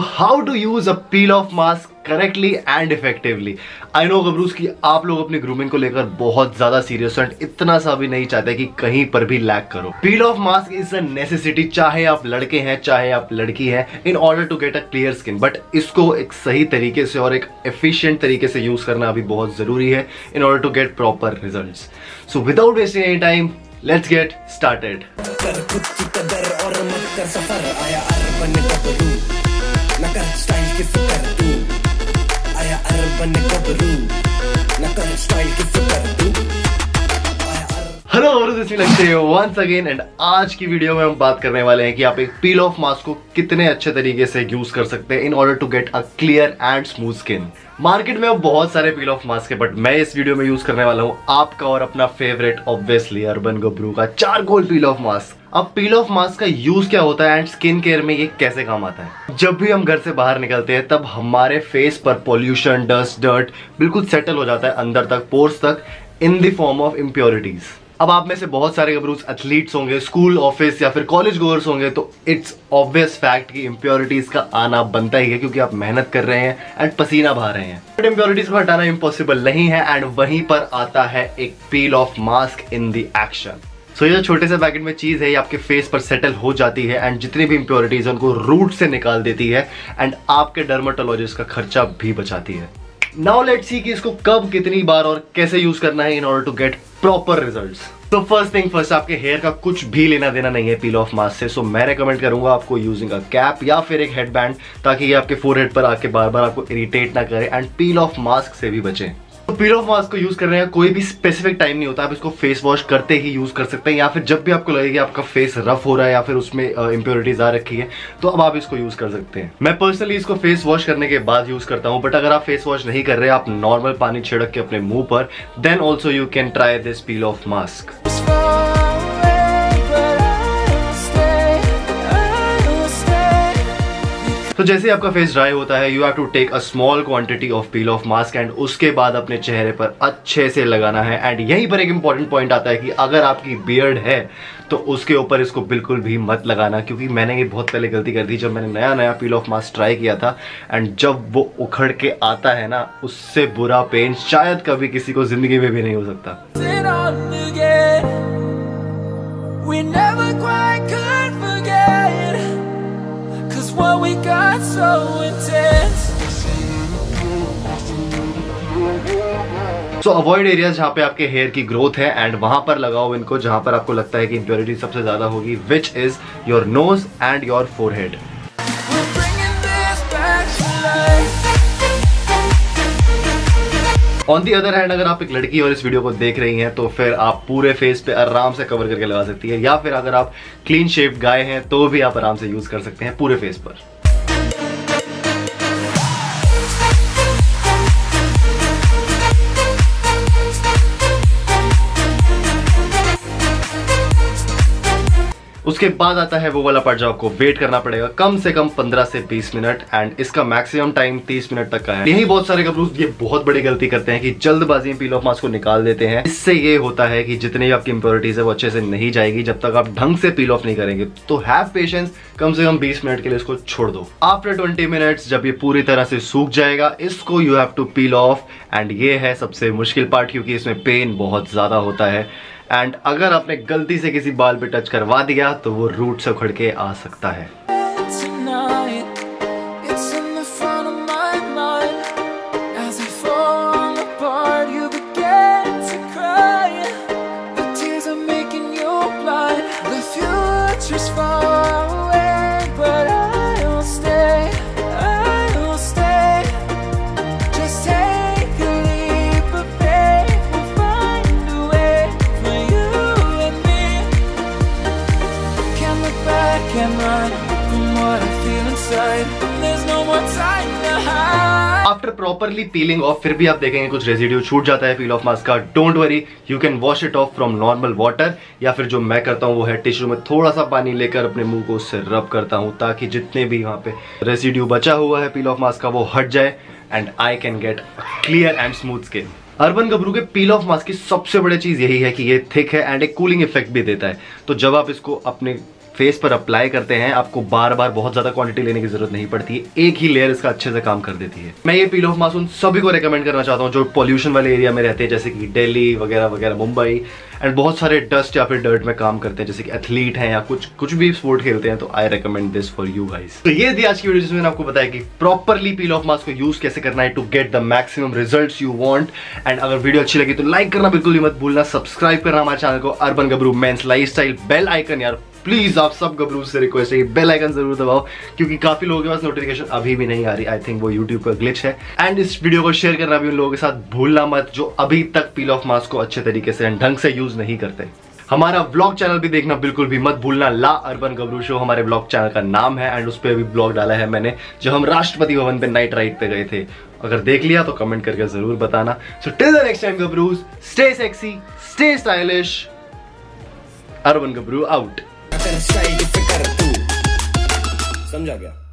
How to use a peel off mask correctly and effectively I know गबरूस की आप लोग अपनी ग्रूमिंग को लेकर बहुत ज़्यादा सीरियस एंड इतना सा भी नहीं चाहते कि कहीं पर भी लैक करो। Peel off mask is a necessity चाहे आप लड़के हैं, चाहे आप लड़की हैं in order to get a clear skin but इसको एक सही तरीके से और एक एफिशिएंट तरीके से यूज़ करना अभी बहुत ज़रूरी है in order to get proper result so without wasting any time let's get started न कर स्टाइल की फ़िक्र तू। आया अरबन गबरू न कर स्टाइल की फ़िक्र तू। हेलो लगते वंस अगेन एंड आज की वीडियो में हम बात करने वाले हैं कि आप एक पील ऑफ़ मास्क को कितने अच्छे तरीके से यूज़ कर सकते हैं in order to get a clear and smooth skin market में बहुत सारे पील ऑफ़ मास्क है बट मैं इस वीडियो में यूज़ करने वाला हूँ आपका और अपना फेवरेट ऑब्वियसली अर्बन गबरू का charcoal peel off mask अब पील ऑफ़ मास्क का यूज़ क्या होता है एंड स्किन केयर में ये कैसे काम आता है? जब भी हम घर से बाहर निकलते हैं, तब हमारे फेस पर पॉल्यूशन डस्ट डर्ट बिल्कुल सेटल हो जाता है अंदर तक पोर्स तक in the form of impurities अब आप में से बहुत सारे गबरूज एथलीट्स होंगे स्कूल ऑफ़िस या फिर कॉलेज गोअर्स होंगे तो इट्स ऑब्वियस फैक्ट कि इम्प्योरिटीज का आना बनता ही है क्योंकि आप मेहनत कर रहे हैं एंड पसीना बहा रहे हैं। बट इम्प्योरिटीज को हटाना इम्पॉसिबल नहीं है एंड वहीं पर आता है एक peel off mask in the action so ये जो छोटे से पैकेट में चीज़ है, ये आपके फेस पर सेटल हो जाती है एंड जितनी भी इम्प्योरिटीज है, उनको रूट से निकाल देती है एंड आपके डर्माटोलॉजिस्ट का खर्चा भी बचाती है। नाउ लेट सी कि इसको कब कितनी बार और कैसे यूज़ करना है in order to get proper result तो फ़र्स्ट थिंग फ़र्स्ट आपके हेयर का कुछ भी लेना देना नहीं है पील ऑफ़ मास्क से. सो so, मैं रेकमेंड करूँगा आपको यूजिंग अ कैप या फिर एक हेडबैंड ताकि ये आपके फोरहेड पर आके बार बार आपको इरिटेट ना करे एंड पील ऑफ़ मास्क से भी बचें. पील ऑफ़ मास्क को यूज़ करने का कोई भी स्पेसिफिक टाइम नहीं होता। आप इसको फेस वॉश करते ही यूज़ कर सकते हैं, या फिर जब भी आपको लगेगा आपका फेस रफ हो रहा है, या फिर उसमें इंप्योरिटीज आ रखी है तो अब आप इसको यूज़ कर सकते हैं। मैं पर्सनली इसको फेस वॉश करने के बाद यूज़ करता हूँ बट अगर आप फेस वॉश नहीं कर रहे, आप नॉर्मल पानी छिड़क के अपने मुँह पर then also you can try this peel off mask जैसे आपका फेस ड्राई होता है you have to take a small quantity of peel off mask and उसके बाद अपने चेहरे पर अच्छे से लगाना है। एंड यहीं पर एक इंपॉर्टेंट पॉइंट आता है कि अगर आपकी बियर्ड है तो उसके ऊपर इसको बिल्कुल भी मत लगाना, क्योंकि मैंने ये बहुत पहले गलती कर दी जब मैंने नया नया पील ऑफ़ मास्क ट्राई किया था। एंड जब वो उखड़ के आता है ना, उससे बुरा पेन शायद कभी किसी को ज़िंदगी में भी नहीं हो सकता। What we got so intense. So avoid area जहाँ पे आपके हेयर की ग्रोथ है एंड वहाँ पर लगाओ इनको जहाँ पर आपको लगता है कि इंप्योरिटी सबसे ज़्यादा होगी which is your nose and your forehead on the other hand अगर आप एक लड़की और इस वीडियो को देख रही हैं तो फिर आप पूरे फेस पे आराम से कवर करके लगा सकती है, या फिर अगर आप क्लीन शेप गाय हैं तो भी आप आराम से यूज़ कर सकते हैं पूरे फेस पर। उसके बाद आता है वो वाला पार्ट जो आपको वेट करना पड़ेगा। कम से कम 15 से 20 मिनट एंड इसका मैक्सिमम टाइम 30 मिनट तक का है। यही बहुत सारे कपड़ूस ये बहुत बड़ी गलती करते हैं कि जल्दबाजी में पील ऑफ़ मास्क को निकाल देते हैं। इससे ये होता है कि जितनी भी आपकी इंप्योरिटीज है, वो अच्छे से नहीं जाएगी। जब तक आप ढंग से पील ऑफ़ नहीं करेंगे तो हैव पेशेंस कम से कम 20 मिनट के लिए इसको छोड़ दो। आफ्टर 20 मिनट्स जब ये पूरी तरह से सूख जाएगा, इसको you have to peel off and ये है सबसे मुश्किल पार्ट क्योंकि इसमें पेन बहुत ज़्यादा होता है। एंड अगर आपने गलती से किसी बाल पे टच करवा दिया तो वो रूट से उखड़ के आ सकता है। आफ्टर प्रॉपरली पीलिंग ऑफ़ फिर भी आप देखेंगे कुछ रेजिड्यू छूट जाता है पील ऑफ़ मास्क का। Don't worry you can wash it off from normal water या फिर जो मैं करता हूँ, वो है टिश्यू में थोड़ा सा पानी लेकर अपने मुँह को उससे रब करता हूँ, ताकि जितने भी वहाँ पे रेजिड्यू बचा हुआ है पील ऑफ़ मास्क का, वो हट जाए and I can get clear and smooth skin urban Gabru के पील ऑफ़ मास्क की सबसे बड़ी चीज़ यही है कि ये थिक है एंड एक कूलिंग इफ़ेक्ट भी देता है। तो जब आप इसको अपने फेस पर अप्लाई करते हैं, आपको बार बार बहुत ज़्यादा क्वांटिटी लेने की ज़रूरत नहीं पड़ती है एक ही लेयर इसका अच्छे से काम कर देती है। मैं ये पील ऑफ़ मास्क उन सभी को रिकमेंड करना चाहता हूँ, जो पॉल्यूशन वाले एरिया में रहते हैं, जैसे कि दिल्ली वगैरह वगैरह, मुंबई एंड बहुत सारे डस्ट या फिर डर्ट में काम करते हैं, जैसे कि एथलीट हैं या कुछ कुछ भी स्पोर्ट खेलते हैं तो I recommend this for you guys तो ये थी आज की वीडियो जिसमें मैंने आपको बताया कि प्रॉपरली पील ऑफ़ मास्क को यूज़ कैसे करना है to get the maximum result you want and अगर वीडियो अच्छी लगी तो लाइक करना बिल्कुल भी मत भूलना सब्सक्राइब करना हमारे चैनल को urban Gabru men's lifestyle bell icon यार प्लीज़ आप सब गबरू से रिक्वेस्ट है बेल आइकन ज़रूर दबाओ, क्योंकि काफ़ी लोगों के पास नोटिफिकेशन अभी भी नहीं आ रही। आई थिंक वो यूट्यूब का ग्लिच है। एंड इस वीडियो को शेयर करना भी उन लोगों के साथ भूलना मत, जो अभी तक पील ऑफ़ मास्क को अच्छे तरीके से ढंग से यूज़ नहीं करते। हमारा ब्लॉग चैनल भी देखना बिल्कुल भी मत भूलना। ला अर्बन गबरू शो हमारे ब्लॉग चैनल का नाम है एंड उस पर भी ब्लॉग डाला है मैंने जो हम राष्ट्रपति भवन पे नाइट राइड पे गए थे। अगर देख लिया तो कमेंट करके ज़रूर बताना। So till the next time गबरूज stay sexy stay stylish urban Gabru out फ़िक्र तू। समझा गया